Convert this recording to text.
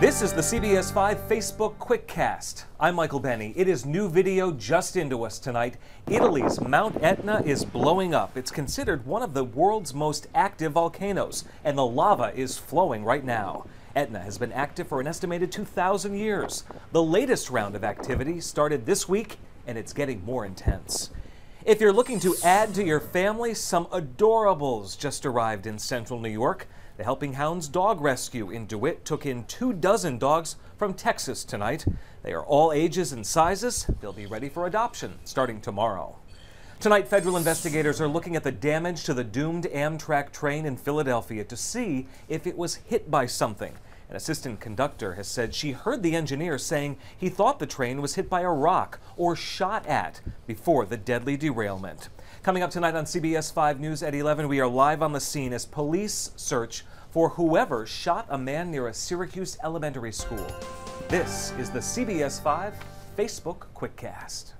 This is the CBS 5 Facebook Quickcast. I'm Michael Benny. It is new video just into us tonight. Italy's Mount Etna is blowing up. It's considered one of the world's most active volcanoes, and the lava is flowing right now. Etna has been active for an estimated 2,000 years. The latest round of activity started this week, and it's getting more intense. If you're looking to add to your family, some adorables just arrived in central New York. The Helping Hounds Dog Rescue in DeWitt took in two dozen dogs from Texas tonight. They are all ages and sizes. They'll be ready for adoption starting tomorrow. Tonight, federal investigators are looking at the damage to the doomed Amtrak train in Philadelphia to see if it was hit by something. An assistant conductor has said she heard the engineer saying he thought the train was hit by a rock or shot at before the deadly derailment. Coming up tonight on CBS 5 News at 11, we are live on the scene as police search for whoever shot a man near a Syracuse elementary school. This is the CBS 5 Facebook Quickcast.